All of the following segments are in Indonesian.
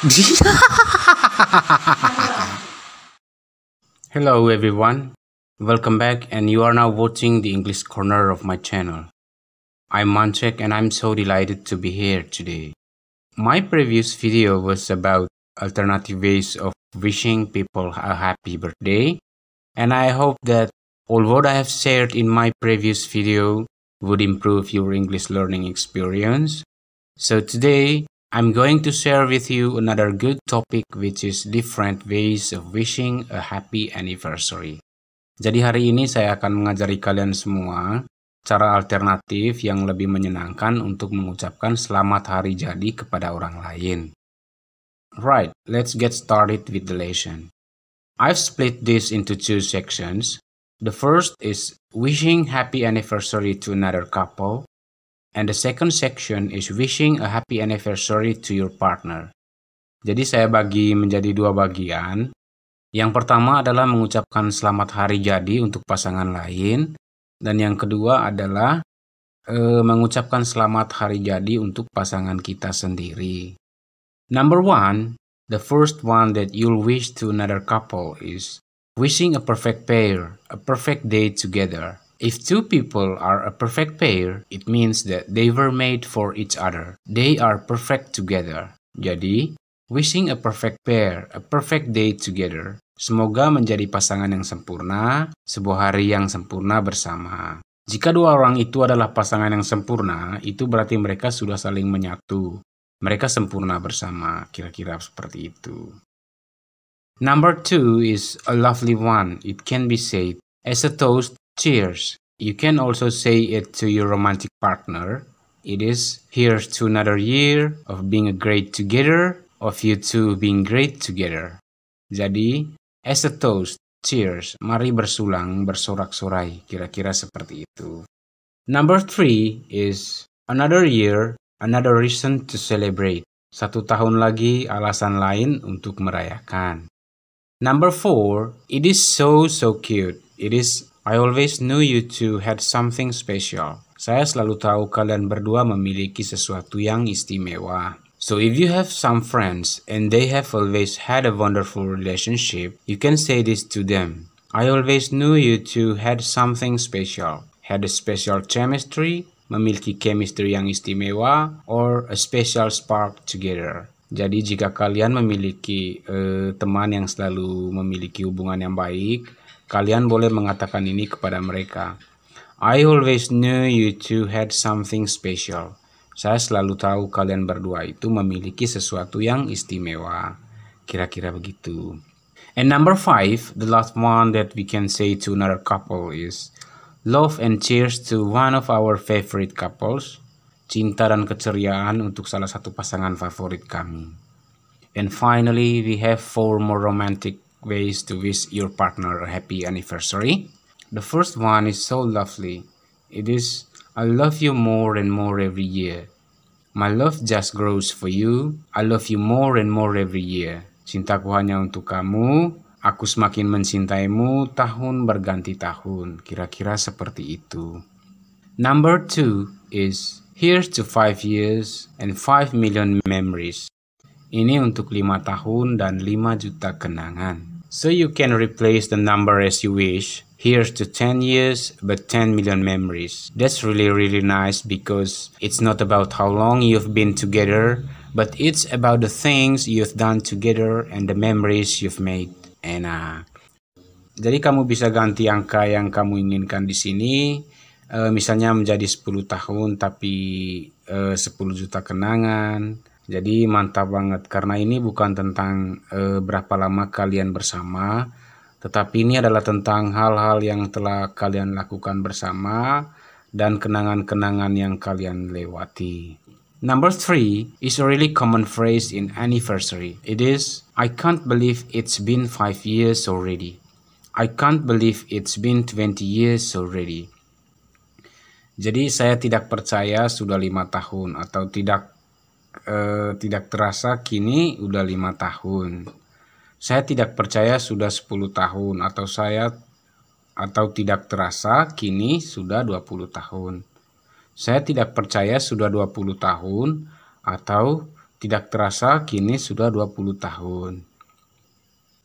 Hello everyone, welcome back and you are now watching the English corner of my channel. I'm Manchek and I'm so delighted to be here today. My previous video was about alternative ways of wishing people a happy birthday and I hope that all what I have shared in my previous video would improve your English learning experience. So today I'm going to share with you another good topic which is different ways of wishing a happy anniversary. Jadi hari ini saya akan mengajari kalian semua cara alternatif yang lebih menyenangkan untuk mengucapkan selamat hari jadi kepada orang lain. Right, let's get started with the lesson. I've split this into two sections. The first is wishing happy anniversary to another couple And the second section is wishing a happy anniversary to your partner. Jadi saya bagi menjadi dua bagian. Yang pertama adalah mengucapkan selamat hari jadi untuk pasangan lain. Dan yang kedua adalah e, mengucapkan selamat hari jadi untuk pasangan kita sendiri. Number one, the first one that you'll wish to another couple is wishing a perfect pair, a perfect day together. If two people are a perfect pair, it means that they were made for each other. They are perfect together. Jadi, wishing a perfect pair, a perfect day together. Semoga menjadi pasangan yang sempurna, sebuah hari yang sempurna bersama. Jika dua orang itu adalah pasangan yang sempurna, itu berarti mereka sudah saling menyatu. Mereka sempurna bersama, kira-kira seperti itu. Number two is a lovely one. It can be said as a toast Cheers. You can also say it to your romantic partner. It is here's to another year of being great together, of you two being great together. Jadi, as a toast, cheers, mari bersulang, bersorak-sorai, kira-kira seperti itu. Number three is another year, another reason to celebrate. Satu tahun lagi alasan lain untuk merayakan. Number four, it is so so cute. It is I always knew you two had something special. Saya selalu tahu kalian berdua memiliki sesuatu yang istimewa. So if you have some friends and they have always had a wonderful relationship, you can say this to them. I always knew you two had something special. Had a special chemistry, memiliki chemistry yang istimewa, or a special spark together. Jadi jika kalian memiliki uh, teman yang selalu memiliki hubungan yang baik, Kalian boleh mengatakan ini kepada mereka. I always knew you two had something special. Saya selalu tahu kalian berdua itu memiliki sesuatu yang istimewa. Kira-kira begitu. And number five, the last one that we can say to another couple is Love and cheers to one of our favorite couples. Cinta dan keceriaan untuk salah satu pasangan favorit kami. And finally, we have four more romantic ways to wish your partner a happy anniversary. The first one is so lovely. It is, I love you more and more every year. My love just grows for you. I love you more and more every year. Cintaku hanya untuk kamu. Aku semakin mencintaimu tahun berganti tahun. Kira-kira seperti itu. Number two is Here's to five years and five million memories. Ini untuk lima tahun dan lima juta kenangan. So you can replace the number as you wish. Here's to 10 years, but 10 million memories. That's really, really nice because it's not about how long you've been together, but it's about the things you've done together and the memories you've made. Enak. Jadi kamu bisa ganti angka yang kamu inginkan di sini. Uh, misalnya menjadi 10 tahun tapi uh, 10 juta kenangan jadi mantap banget karena ini bukan tentang e, berapa lama kalian bersama, tetapi ini adalah tentang hal-hal yang telah kalian lakukan bersama dan kenangan-kenangan yang kalian lewati. Number three is a really common phrase in anniversary. It is, I can't believe it's been five years already. I can't believe it's been 20 years already. Jadi saya tidak percaya sudah lima tahun atau tidak eh, tidak terasa kini udah lima tahun. Saya tidak percaya sudah 10 tahun atau saya atau tidak terasa kini sudah 20 tahun. Saya tidak percaya sudah 20 tahun atau Tidak terasa kini sudah 20 tahun.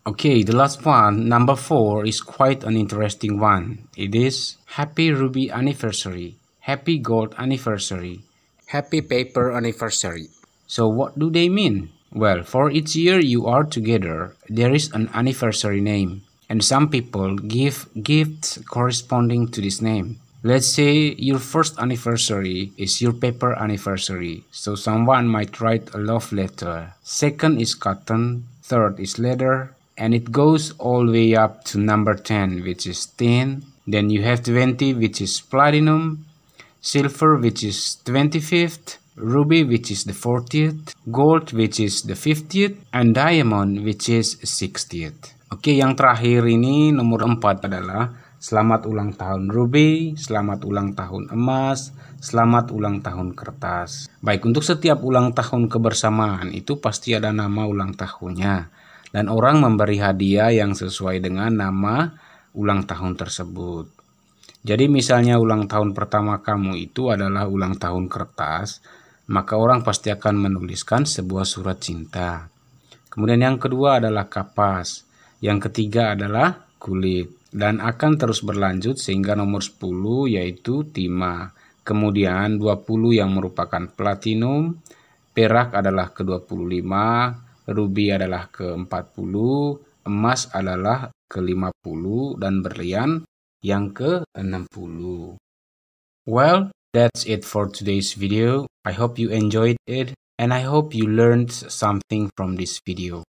Okay, the last one, number four, is quite an interesting one. It is Happy Ruby Anniversary, Happy Gold Anniversary, Happy Paper Anniversary. So what do they mean? Well, for each year you are together, there is an anniversary name, and some people give gifts corresponding to this name. Let's say your first anniversary is your paper anniversary, so someone might write a love letter. Second is cotton, third is leather, and it goes all the way up to number 10, which is tin. Then you have 20, which is platinum, silver, which is 25th, ruby, which is the 40th, gold, which is the 50th, and diamond, which is 60th. Oke, yang terakhir ini nomor 4 adalah Selamat ulang tahun Ruby, selamat ulang tahun emas, selamat ulang tahun kertas. Baik, untuk setiap ulang tahun kebersamaan itu pasti ada nama ulang tahunnya. Dan orang memberi hadiah yang sesuai dengan nama ulang tahun tersebut. Jadi misalnya ulang tahun pertama kamu itu adalah ulang tahun kertas, maka orang pasti akan menuliskan sebuah surat cinta. Kemudian yang kedua adalah kapas, yang ketiga adalah kulit dan akan terus berlanjut sehingga nomor 10 yaitu timah. Kemudian 20 yang merupakan platinum, perak adalah ke-25, ruby adalah ke-40, emas adalah ke-50 dan berlian yang ke-60. Well, that's it for today's video. I hope you enjoyed it and I hope you learned something from this video.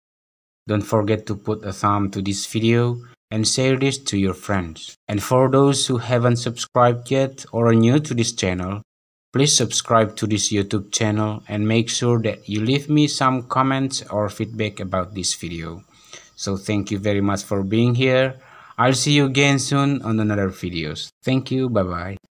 Don't forget to put a thumb to this video and share this to your friends. And for those who haven't subscribed yet or are new to this channel, please subscribe to this YouTube channel and make sure that you leave me some comments or feedback about this video. So thank you very much for being here. I'll see you again soon on another videos. Thank you. Bye-bye.